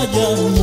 Sayang